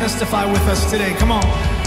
testify with us today. Come on.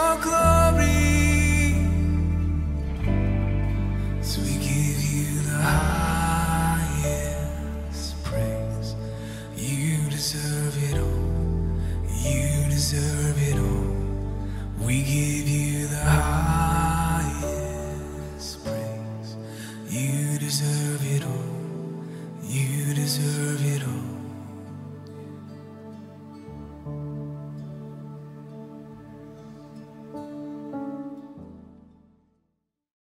your glory. So we give you the highest praise. You deserve it all. You deserve it all. We give.